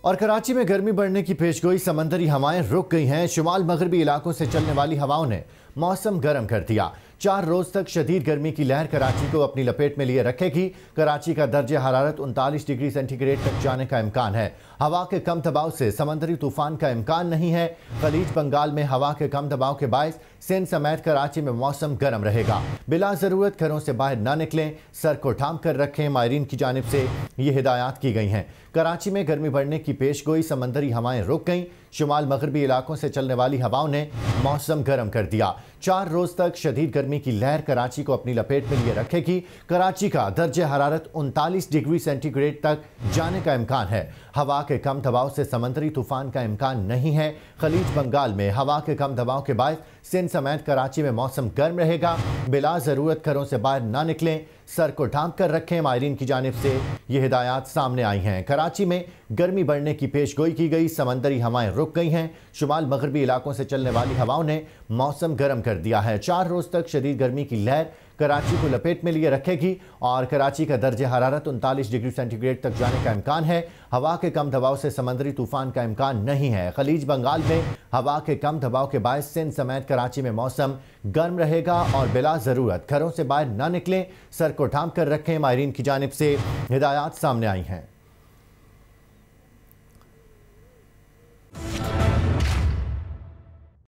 اور کراچی میں گرمی بڑھنے کی پیشگوئی سمندری ہوائیں رک گئی ہیں۔ شمال مغربی علاقوں سے چلنے والی ہواؤں نے موسم گرم کر دیا۔ چار روز تک شدید گرمی کی لہر کراچی کو اپنی لپیٹ میں لیے رکھے گی۔ کراچی کا درجہ حرارت انتالیس ڈگری سینٹی گریڈ تک جانے کا امکان ہے۔ ہوا کے کم دباؤ سے سمندری طوفان کا امکان نہیں ہے۔ خلیج بنگال میں ہوا کے کم دباؤ کے باعث سین سمیت کراچی میں موسم گرم رہے گا۔ بلا ضرورت گھروں سے باہر نہ نکلیں، سر کو ٹھام کر رکھیں۔ مائرین کی جانب سے یہ ہدایات کی گئی ہیں۔ کراچی میں گرمی بڑھنے کی پیش گوئی سمندری ہوائیں رک گئیں۔ شمال مغربی علاقوں سے چلنے والی ہواؤں نے موسم گرم کر دیا۔ چار روز تک شدید گرمی کی لہر کراچی کو اپنی لپیٹ میں لیے رکھے گی۔ کراچی کا درجہ حرارت انتالیس ڈگری سینٹی گریڈ تک جانے کا امکان ہے۔ ہوا کے کم دباؤ سے سمندری طوفان کا امکان نہیں ہے۔ خلیج بنگال میں ہوا کے کم دباؤ کے باعث سن سمیت کراچی میں موسم گرم رہے گا۔ بلا ضرورت گھروں سے باہر نہ نکلیں۔ سر کو ڈھانک کر رکھیں مائرین کی جانب سے۔ یہ ہدایات سامنے آئی ہیں۔ کراچی میں گرمی بڑھنے کی پیش گوئی کی گئی۔ سمندری ہوائیں رک گئی ہیں۔ شمال مغربی علاقوں سے چلنے والی ہواؤں نے موسم گرم کر دیا ہے۔ چار روز تک شدید گرمی کی لہر کراچی کو لپیٹ میں لیے رکھے گی اور کراچی کا درجہ حرارت انتالیس ڈگری سینٹی گریڈ تک جانے کا امکان ہے۔ ہوا کے کم دباؤ سے سمندری طوفان کا امکان نہیں ہے۔ خلیج بنگال میں ہوا کے کم دباؤ کے باعث سن سمیت کراچی میں موسم گرم رہے گا اور بلا ضرورت گھروں سے باہر نہ نکلیں۔ سر کو ٹھام کر رکھیں ماہرین کی جانب سے۔ ہدایات سامنے آئی ہیں۔